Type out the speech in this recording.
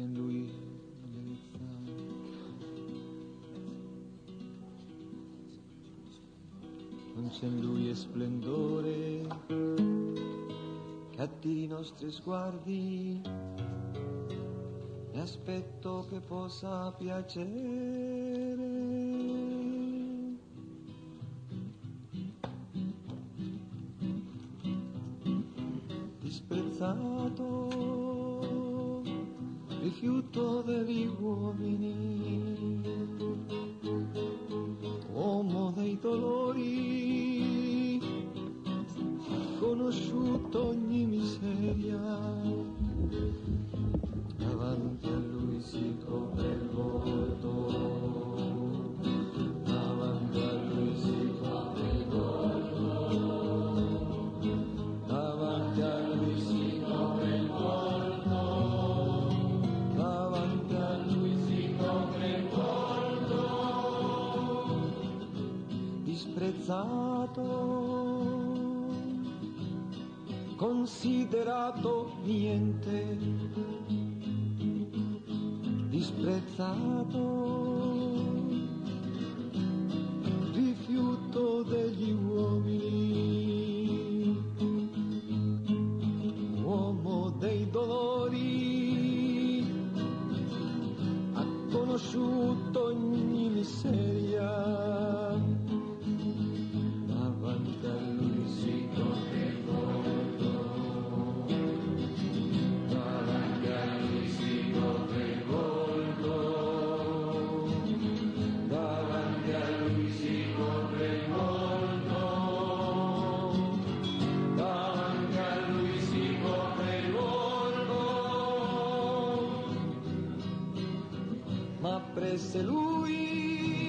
in lui delicare. Non c'è in lui splendore che attiri i nostri sguardi, mi aspetto che possa piacere. desiderato niente, disprezzato. ma lui